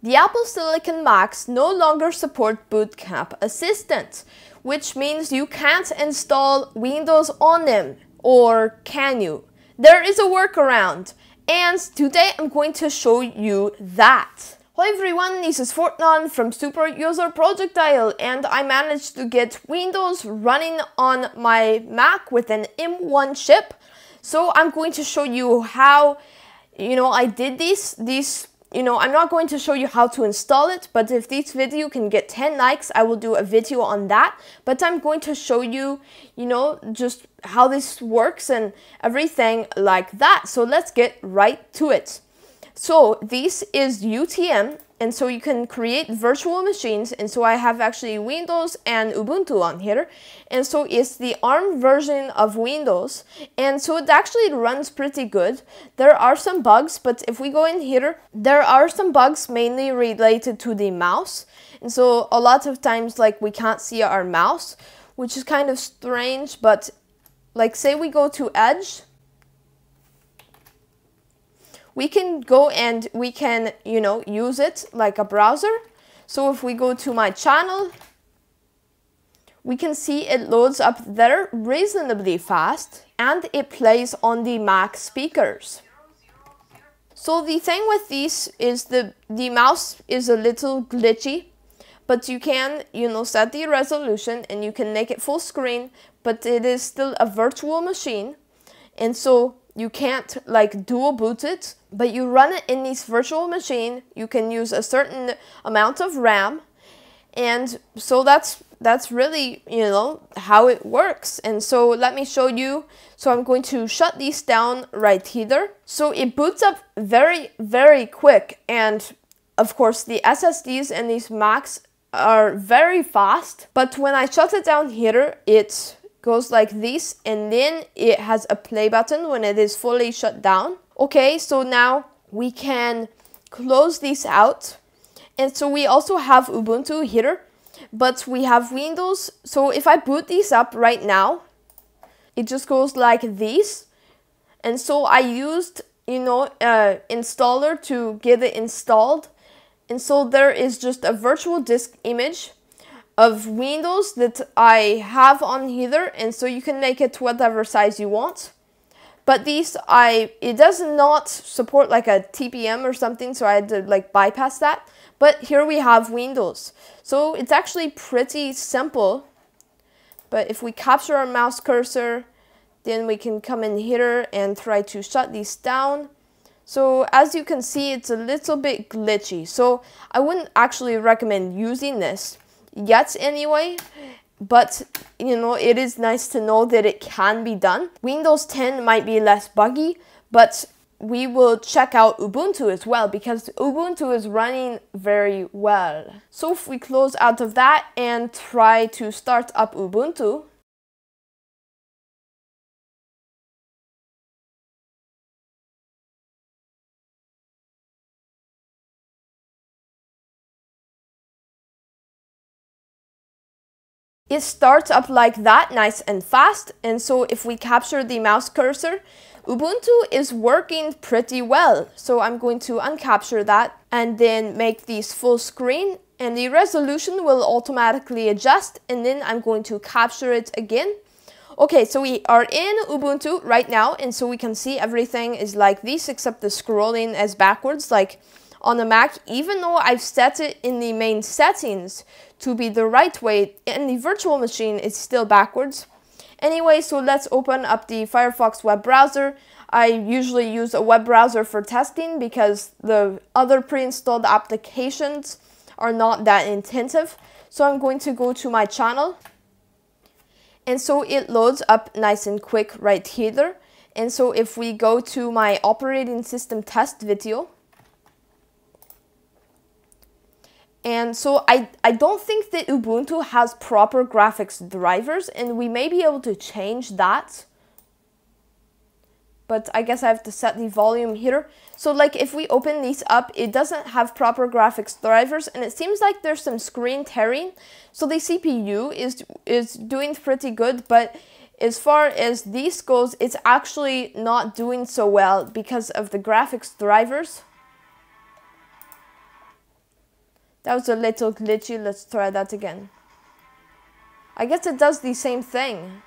The Apple Silicon Macs no longer support Boot Camp Assistant, which means you can't install Windows on them. Or can you? There is a workaround, and today I'm going to show you that. Hi everyone, this is Fortnan from Superuser Project Aisle and I managed to get Windows running on my Mac with an M1 chip. So I'm going to show you how, you know, I did this. This you know, I'm not going to show you how to install it, but if this video can get 10 likes, I will do a video on that. But I'm going to show you, you know, just how this works and everything like that. So let's get right to it. So this is UTM and so you can create virtual machines. And so I have actually Windows and Ubuntu on here. And so it's the ARM version of Windows. And so it actually runs pretty good. There are some bugs but if we go in here there are some bugs mainly related to the mouse. And so a lot of times like we can't see our mouse which is kind of strange. But like say we go to Edge we can go and we can, you know, use it like a browser. So if we go to my channel, we can see it loads up there reasonably fast and it plays on the Mac speakers. So the thing with these is the, the mouse is a little glitchy, but you can, you know, set the resolution and you can make it full screen, but it is still a virtual machine. And so you can't like dual boot it, but you run it in this virtual machine. You can use a certain amount of RAM, and so that's that's really you know how it works. And so let me show you. So I'm going to shut these down right here. So it boots up very very quick, and of course the SSDs and these Macs are very fast. But when I shut it down here, it's goes like this and then it has a play button when it is fully shut down. Okay, so now we can close this out. And so we also have Ubuntu here, but we have Windows. So if I boot this up right now, it just goes like this. And so I used, you know, uh, installer to get it installed. And so there is just a virtual disk image of windows that I have on here and so you can make it whatever size you want. But these, I it does not support like a TPM or something, so I had to like bypass that. But here we have Windows. So it's actually pretty simple. But if we capture our mouse cursor, then we can come in here and try to shut these down. So as you can see, it's a little bit glitchy. So I wouldn't actually recommend using this yet anyway but you know it is nice to know that it can be done. Windows 10 might be less buggy but we will check out ubuntu as well because ubuntu is running very well. So if we close out of that and try to start up ubuntu it starts up like that, nice and fast. And so if we capture the mouse cursor, Ubuntu is working pretty well. So I'm going to uncapture that and then make these full screen and the resolution will automatically adjust and then I'm going to capture it again. Okay, so we are in Ubuntu right now and so we can see everything is like this except the scrolling is backwards like on the Mac, even though I've set it in the main settings to be the right way, in the virtual machine it's still backwards. Anyway, so let's open up the Firefox web browser. I usually use a web browser for testing because the other pre-installed applications are not that intensive. So I'm going to go to my channel. And so it loads up nice and quick right here. And so if we go to my operating system test video, And so I, I don't think that Ubuntu has proper graphics drivers and we may be able to change that. But I guess I have to set the volume here. So like if we open these up, it doesn't have proper graphics drivers and it seems like there's some screen tearing. So the CPU is, is doing pretty good, but as far as this goes, it's actually not doing so well because of the graphics drivers. That was a little glitchy. Let's try that again. I guess it does the same thing.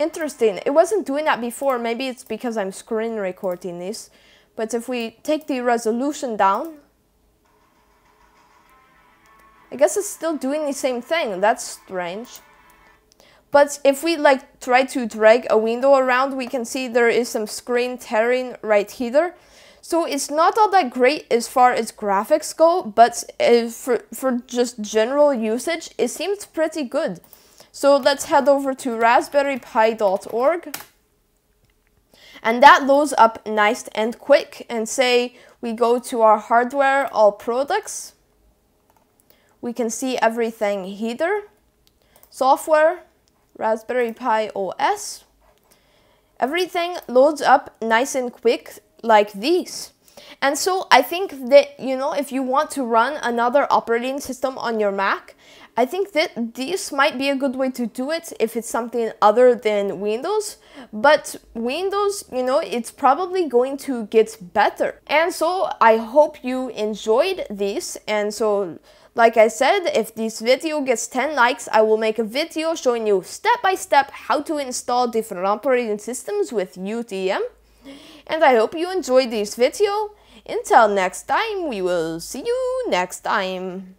Interesting. It wasn't doing that before. Maybe it's because I'm screen recording this. But if we take the resolution down, I guess it's still doing the same thing. That's strange. But if we like try to drag a window around, we can see there is some screen tearing right here. So it's not all that great as far as graphics go, but uh, for, for just general usage, it seems pretty good. So let's head over to raspberrypi.org. And that loads up nice and quick. And say we go to our hardware, all products. We can see everything here. Software, Raspberry Pi OS. Everything loads up nice and quick like these. And so I think that, you know, if you want to run another operating system on your Mac, I think that this might be a good way to do it if it's something other than Windows. But Windows, you know, it's probably going to get better. And so I hope you enjoyed this. And so like I said, if this video gets 10 likes, I will make a video showing you step by step how to install different operating systems with UTM. And I hope you enjoyed this video. Until next time, we will see you next time.